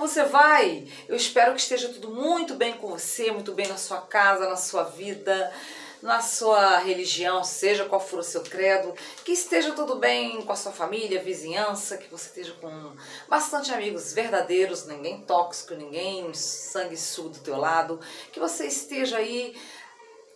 você vai? Eu espero que esteja tudo muito bem com você, muito bem na sua casa, na sua vida, na sua religião, seja qual for o seu credo, que esteja tudo bem com a sua família, vizinhança, que você esteja com bastante amigos verdadeiros, ninguém tóxico, ninguém sanguessudo do teu lado, que você esteja aí.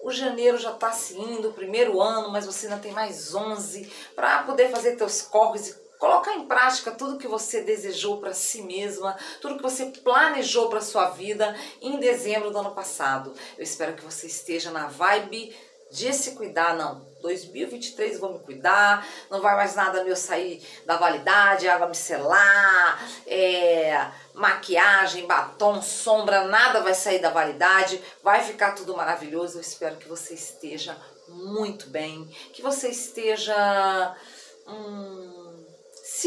O janeiro já está se indo, o primeiro ano, mas você ainda tem mais 11 para poder fazer teus corres e colocar em prática tudo que você desejou para si mesma, tudo que você planejou para sua vida em dezembro do ano passado. Eu espero que você esteja na vibe de se cuidar, não. 2023 vou me cuidar, não vai mais nada meu sair da validade, água micelar, é, maquiagem, batom, sombra, nada vai sair da validade, vai ficar tudo maravilhoso. Eu espero que você esteja muito bem, que você esteja hum,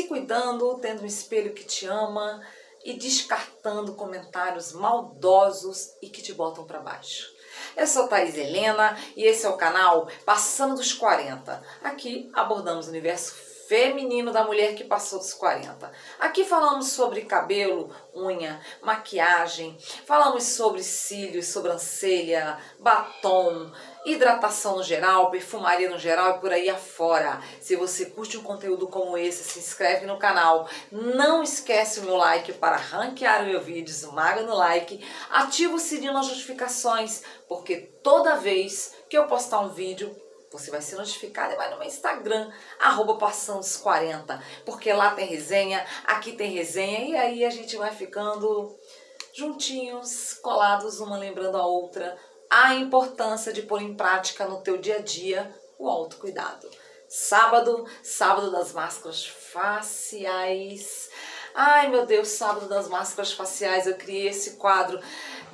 se cuidando, tendo um espelho que te ama e descartando comentários maldosos e que te botam para baixo. Eu sou Thais Helena e esse é o canal Passando dos 40. Aqui abordamos o universo feminino da mulher que passou dos 40. Aqui falamos sobre cabelo, unha, maquiagem, falamos sobre cílios, sobrancelha, batom, hidratação no geral, perfumaria no geral e por aí afora. Se você curte um conteúdo como esse, se inscreve no canal. Não esquece o meu like para ranquear o meu vídeo, esmaga no like, ativa o sininho nas notificações, porque toda vez que eu postar um vídeo, você vai ser notificado e vai no meu Instagram, arroba 40 porque lá tem resenha, aqui tem resenha, e aí a gente vai ficando juntinhos, colados, uma lembrando a outra, a importância de pôr em prática no teu dia a dia o autocuidado. Sábado, sábado das máscaras faciais. Ai meu Deus, sábado das máscaras faciais, eu criei esse quadro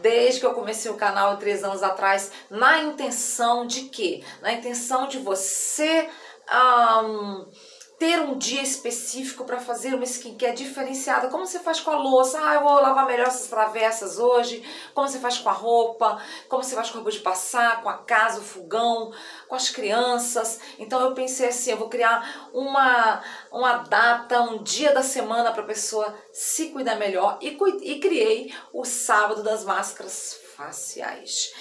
desde que eu comecei o canal três anos atrás, na intenção de quê? Na intenção de você um, ter um dia específico para fazer uma skincare diferenciada. Como você faz com a louça? Ah, eu vou lavar melhor essas travessas hoje. Como você faz com a roupa? Como você faz com a roupa de passar, com a casa, o fogão, com as crianças? Então eu pensei assim, eu vou criar uma, uma data, um dia da semana para a pessoa se cuidar melhor e, e criei o sábado das máscaras faciais.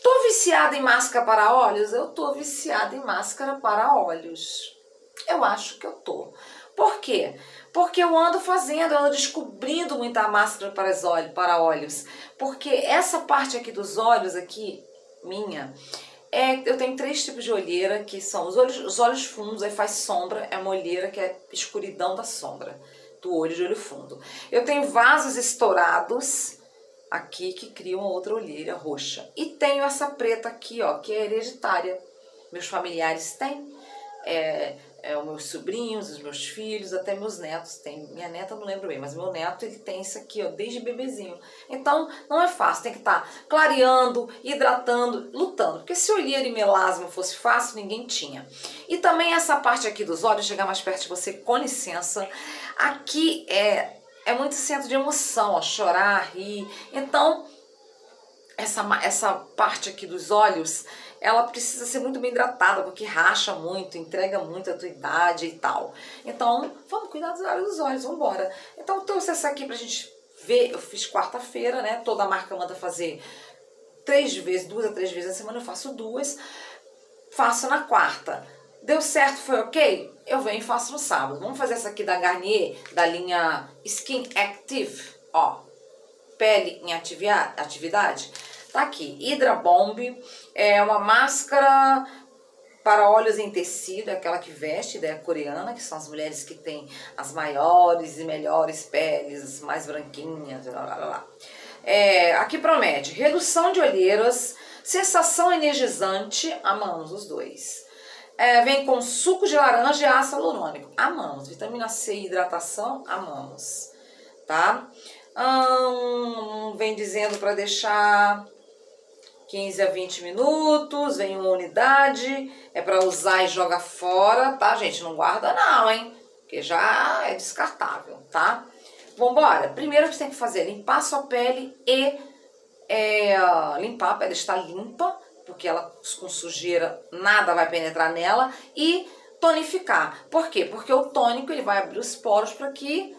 Tô viciada em máscara para olhos? Eu tô viciada em máscara para olhos. Eu acho que eu tô. Por quê? Porque eu ando fazendo, eu ando descobrindo muita máscara para, os olhos, para olhos. Porque essa parte aqui dos olhos, aqui, minha, é, eu tenho três tipos de olheira, que são os olhos, os olhos fundos, aí faz sombra, é uma olheira que é escuridão da sombra, do olho de olho fundo. Eu tenho vasos estourados, aqui, que criam outra olheira roxa. E tenho essa preta aqui, ó, que é hereditária. Meus familiares têm. É, é, os meus sobrinhos, os meus filhos, até meus netos. Tem, minha neta não lembro bem, mas meu neto ele tem isso aqui, ó, desde bebezinho. Então não é fácil, tem que estar tá clareando, hidratando, lutando. Porque se olheira e melasma fosse fácil, ninguém tinha. E também essa parte aqui dos olhos, chegar mais perto de você, com licença. Aqui é, é muito centro de emoção, ó, chorar, rir. Então, essa, essa parte aqui dos olhos ela precisa ser muito bem hidratada, porque racha muito, entrega muito a tua idade e tal. Então, vamos cuidar dos olhos dos olhos, vamos embora. Então, trouxe essa aqui pra gente ver. Eu fiz quarta-feira, né? Toda marca manda fazer três vezes, duas a três vezes na semana, eu faço duas. Faço na quarta. Deu certo, foi ok? Eu venho e faço no sábado. Vamos fazer essa aqui da Garnier, da linha Skin Active, ó. Pele em atividade. Tá aqui, Hydra Bomb, é uma máscara para olhos em tecido, é aquela que veste, ideia coreana, que são as mulheres que têm as maiores e melhores peles, mais branquinhas, lá, lá, lá. É, aqui promete redução de olheiras, sensação energizante, amamos os dois. É, vem com suco de laranja e ácido hialurônico, amamos. Vitamina C e hidratação, amamos. Tá? Hum, vem dizendo para deixar 15 a 20 minutos, vem uma unidade, é para usar e jogar fora, tá, gente? Não guarda não, hein? Porque já é descartável, tá? Vambora. Primeiro que você tem que fazer é limpar sua pele e é, limpar, a pele está limpa, porque ela com sujeira nada vai penetrar nela, e tonificar. Por quê? Porque o tônico ele vai abrir os poros para que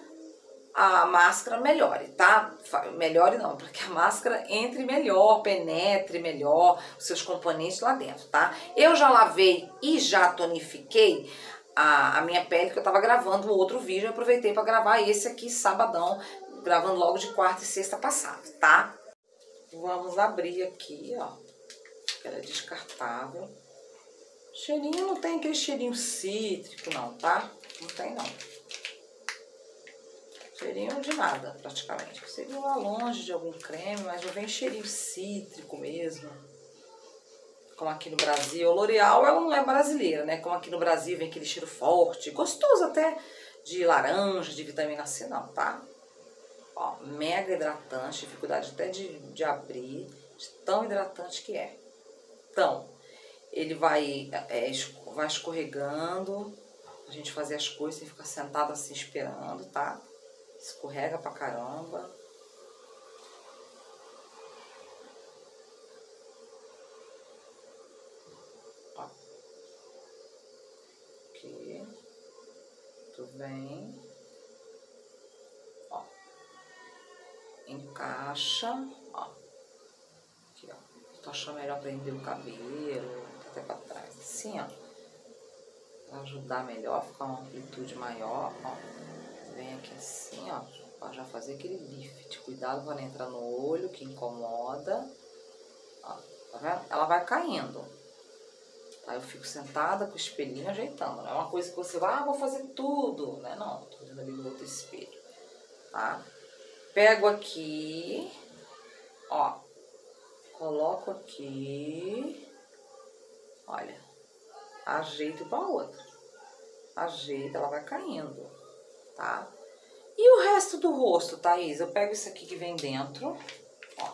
a máscara melhore, tá? Melhore não, porque a máscara entre melhor, penetre melhor os seus componentes lá dentro, tá? Eu já lavei e já tonifiquei a, a minha pele, que eu tava gravando outro vídeo, eu aproveitei para gravar esse aqui sabadão, gravando logo de quarta e sexta passado, tá? Vamos abrir aqui, ó. Ela é descartável. Cheirinho não tem aquele cheirinho cítrico, não, tá? Não tem, não. Cheirinho de nada, praticamente. Seria lá longe de algum creme, mas não vem cheirinho cítrico mesmo. Como aqui no Brasil. O L'Oreal, ela não é brasileira, né? Como aqui no Brasil vem aquele cheiro forte, gostoso até, de laranja, de vitamina C, não, tá? Ó, mega hidratante, dificuldade até de, de abrir, de tão hidratante que é. Então, ele vai, é, vai escorregando, a gente fazer as coisas sem ficar sentado assim esperando, tá? Escorrega pra caramba. Ó. Aqui. Tudo bem. Ó. Encaixa. Ó. Aqui, ó. Tô achando melhor prender o cabelo. Até pra trás. Assim, ó. Pra ajudar melhor, ficar uma amplitude maior, ó. Aqui assim, ó, pra já fazer aquele lift. Cuidado pra não entrar no olho, que incomoda. Ó, tá vendo? Ela vai caindo. Tá? Eu fico sentada com o espelhinho ajeitando. Não é uma coisa que você vai, ah, vou fazer tudo, né? Não, tô fazendo ali no outro espelho, tá? Pego aqui, ó, coloco aqui, olha, ajeito pra outra. Ajeita, ela vai caindo tá? E o resto do rosto, Thaís? Eu pego isso aqui que vem dentro, ó.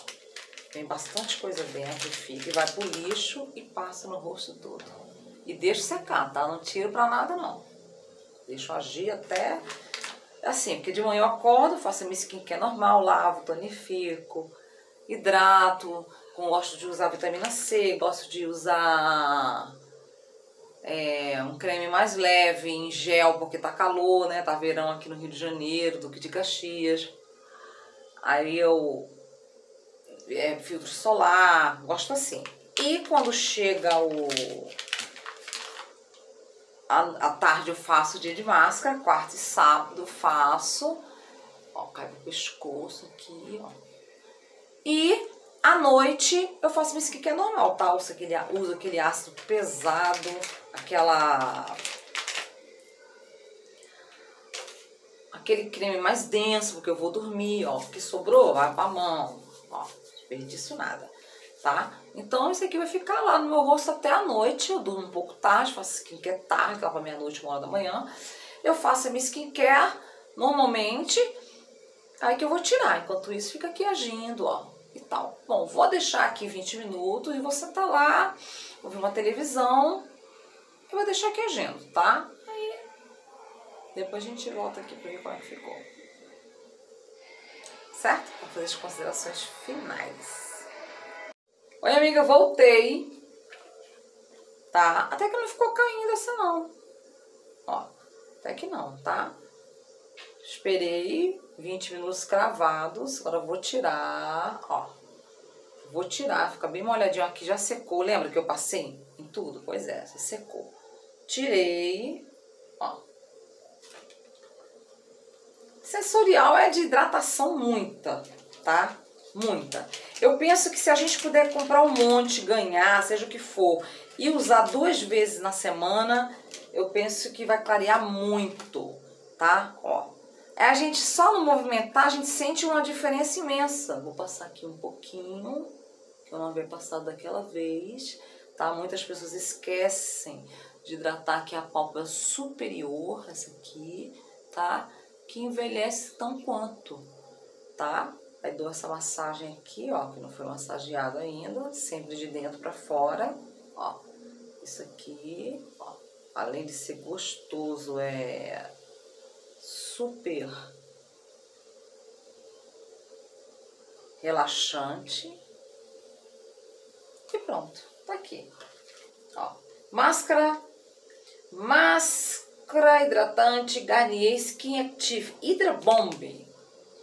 Vem bastante coisa dentro, fica e vai pro lixo e passa no rosto todo. E deixo secar, tá? Não tiro pra nada, não. Deixo agir até... Assim, porque de manhã eu acordo, faço minha skincare normal, lavo, tonifico, hidrato, gosto de usar vitamina C, gosto de usar é, um creme mais leve, em gel, porque tá calor, né? Tá verão aqui no Rio de Janeiro, Duque de Caxias. Aí eu é, filtro solar, gosto assim. E quando chega o a, a tarde eu faço dia de máscara, quarta e sábado faço. Ó, cai pro pescoço aqui, ó. E à noite eu faço minha skincare normal, tá? Uso aquele, uso aquele ácido pesado, aquela... Aquele creme mais denso, porque eu vou dormir, ó. Que sobrou, vai pra mão, ó. Desperdício nada, tá? Então esse aqui vai ficar lá no meu rosto até a noite. Eu durmo um pouco tarde, faço skincare tarde, lá meia-noite, uma hora da manhã. Eu faço a minha skincare normalmente, aí que eu vou tirar. Enquanto isso fica aqui agindo, ó e tal. Bom, vou deixar aqui 20 minutos e você tá lá, ouvir uma televisão e vou deixar aqui agindo, tá? Aí depois a gente volta aqui pra ver como é que ficou. Certo? Vou fazer as considerações finais. Oi, amiga, voltei. Tá? Até que não ficou caindo essa não. Ó, até que não, tá? Esperei 20 minutos cravados. Agora eu vou tirar, ó. Vou tirar, fica bem molhadinho aqui. Já secou, lembra que eu passei em tudo? Pois é, secou. Tirei, ó. Sensorial é de hidratação muita, tá? Muita. Eu penso que se a gente puder comprar um monte, ganhar, seja o que for, e usar duas vezes na semana, eu penso que vai clarear muito, tá? Ó, é a gente só no movimentar, a gente sente uma diferença imensa. Vou passar aqui um pouquinho, que eu não havia passado daquela vez, tá? Muitas pessoas esquecem de hidratar aqui a pálpebra superior, essa aqui, tá? Que envelhece tão quanto, tá? Aí dou essa massagem aqui, ó, que não foi massageado ainda, sempre de dentro para fora, ó. Isso aqui, ó, além de ser gostoso, é super relaxante. E pronto, tá aqui. Ó, máscara, máscara hidratante Garnier Skin Active Hydra Bomb.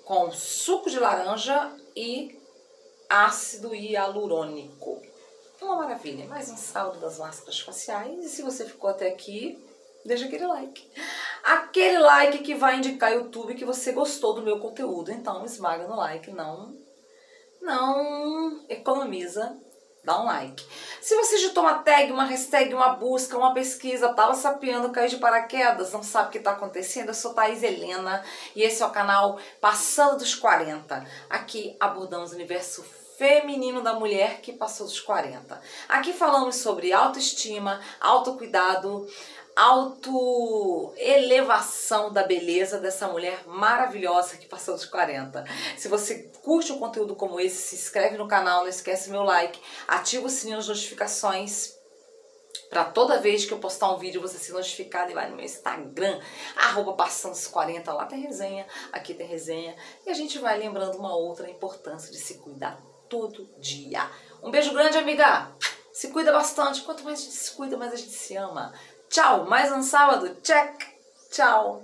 com suco de laranja e ácido hialurônico. Uma maravilha, mais um saldo das máscaras faciais. E se você ficou até aqui, deixa aquele like. Aquele like que vai indicar o YouTube que você gostou do meu conteúdo. Então esmaga no like, não, não economiza dá um like. Se você digitou uma tag, uma hashtag, uma busca, uma pesquisa, tava sapeando, caiu de paraquedas, não sabe o que está acontecendo, eu sou Thais Helena e esse é o canal Passando dos 40. Aqui abordamos o universo feminino da mulher que passou dos 40. Aqui falamos sobre autoestima, autocuidado, autoelevação da beleza dessa mulher maravilhosa que passou dos 40. Se você curte um conteúdo como esse, se inscreve no canal, não esquece meu like, ativa o sininho das notificações para toda vez que eu postar um vídeo você ser notificado e vai no meu Instagram, arroba passando os 40, lá tem resenha, aqui tem resenha, e a gente vai lembrando uma outra importância de se cuidar todo dia. Um beijo grande, amiga! Se cuida bastante, quanto mais a gente se cuida, mais a gente se ama. Tchau, mais um sábado. Check. Tchau.